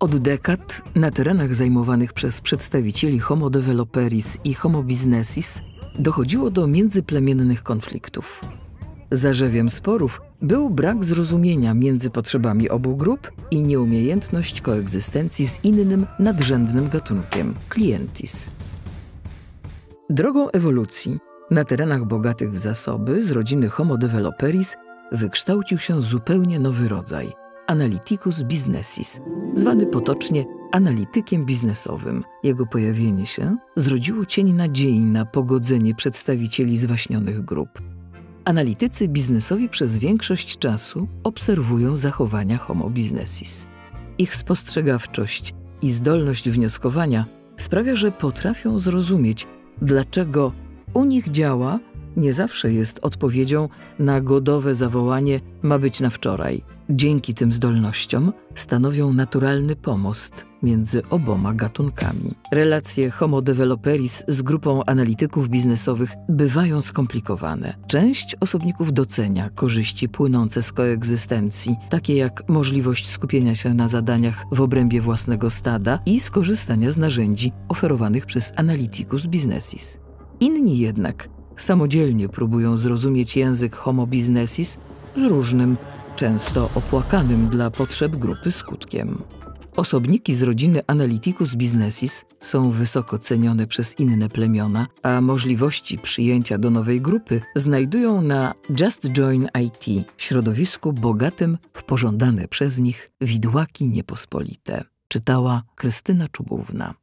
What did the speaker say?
Od dekad na terenach zajmowanych przez przedstawicieli Homo developeris i Homo businessis dochodziło do międzyplemiennych konfliktów. Zarzewiem sporów był brak zrozumienia między potrzebami obu grup i nieumiejętność koegzystencji z innym nadrzędnym gatunkiem clientis. Drogą ewolucji na terenach bogatych w zasoby z rodziny Homo developeris wykształcił się zupełnie nowy rodzaj Analyticus businessis, zwany potocznie analitykiem biznesowym. Jego pojawienie się zrodziło cień nadziei na pogodzenie przedstawicieli zwaśnionych grup. Analitycy biznesowi przez większość czasu obserwują zachowania homo businessis. Ich spostrzegawczość i zdolność wnioskowania sprawia, że potrafią zrozumieć, dlaczego u nich działa nie zawsze jest odpowiedzią na godowe zawołanie ma być na wczoraj. Dzięki tym zdolnościom stanowią naturalny pomost między oboma gatunkami. Relacje Homo developeris z grupą analityków biznesowych bywają skomplikowane. Część osobników docenia korzyści płynące z koegzystencji, takie jak możliwość skupienia się na zadaniach w obrębie własnego stada i skorzystania z narzędzi oferowanych przez Analyticus Businessis. Inni jednak samodzielnie próbują zrozumieć język homo businessis z różnym, często opłakanym dla potrzeb grupy skutkiem. Osobniki z rodziny Analyticus businessis są wysoko cenione przez inne plemiona, a możliwości przyjęcia do nowej grupy znajdują na Just Join IT, środowisku bogatym w pożądane przez nich widłaki niepospolite. Czytała Krystyna Czubówna.